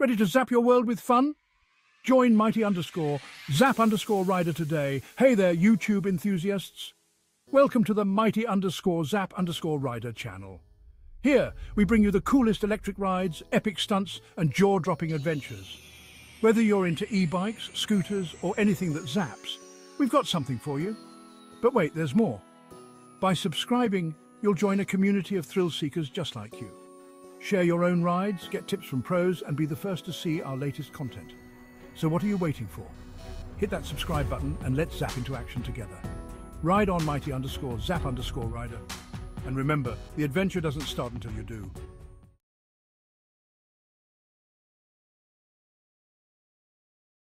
Ready to zap your world with fun? Join Mighty underscore Zap underscore Rider today. Hey there, YouTube enthusiasts. Welcome to the Mighty underscore Zap underscore Rider channel. Here, we bring you the coolest electric rides, epic stunts, and jaw-dropping adventures. Whether you're into e-bikes, scooters, or anything that zaps, we've got something for you. But wait, there's more. By subscribing, you'll join a community of thrill seekers just like you. Share your own rides, get tips from pros, and be the first to see our latest content. So what are you waiting for? Hit that subscribe button and let's zap into action together. Ride on mighty underscore zap underscore rider. And remember, the adventure doesn't start until you do.